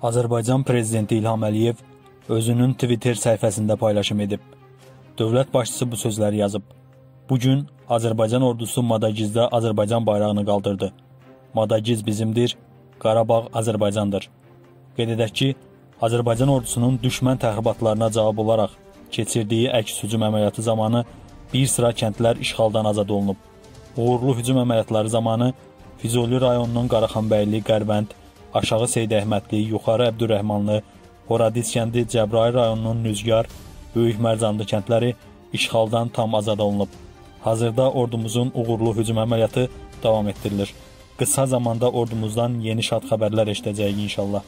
Azərbaycan prezidenti İlham Əliyev özünün Twitter səhifəsində paylaşım edib. Dövlət başçısı bu sözləri yazıb. Bu gün Azərbaycan ordusu Madagizdə Azərbaycan bayrağını qaldırdı. Madagiz bizimdir, Qarabağ Azərbaycandır. Qeyd edək ki, Azərbaycan ordusunun düşmən təxribatlarına cavab olaraq keçirdiyi əks hücum əməliyyatı zamanı bir sıra kəndlər işğaldan azad olunub. Uğurlu hücum əməliyyatları zamanı Füzuli rayonunun Qaraxanbəyli, Qərvənd, Aşağı Seyid Əhmədli, Yuxarı Əbdürrəhmanlı, Horadiz kəndi, Cəbrayıl rayonunun Nüzgar, Böyük Mərcanlı kəndləri işğaldan tam azad olunub. Hazırda ordumuzun uğurlu hücum əməliyyatı davam etdirilir. Qısa zamanda ordumuzdan yeni şad xəbərlər eşidəcəyik inşallah.